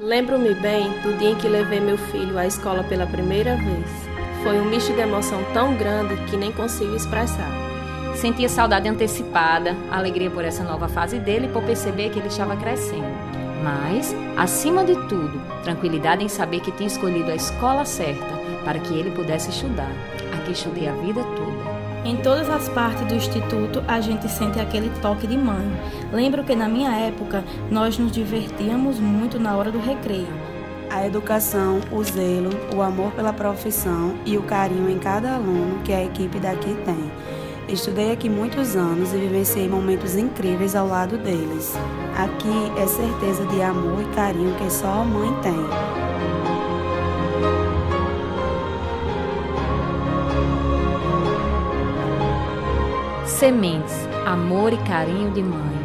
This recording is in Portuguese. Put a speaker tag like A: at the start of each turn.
A: Lembro-me bem do dia em que levei meu filho à escola pela primeira vez. Foi um misto de emoção tão grande que nem consigo expressar.
B: Sentia saudade antecipada, alegria por essa nova fase dele e por perceber que ele estava crescendo. Mas, acima de tudo, tranquilidade em saber que tinha escolhido a escola certa para que ele pudesse estudar. Aqui estudei a vida toda.
C: Em todas as partes do instituto, a gente sente aquele toque de mãe. Lembro que na minha época, nós nos divertíamos muito na hora do recreio.
D: A educação, o zelo, o amor pela profissão e o carinho em cada aluno que a equipe daqui tem. Estudei aqui muitos anos e vivenciei momentos incríveis ao lado deles. Aqui é certeza de amor e carinho que só a mãe tem.
B: Sementes, amor e carinho de mãe.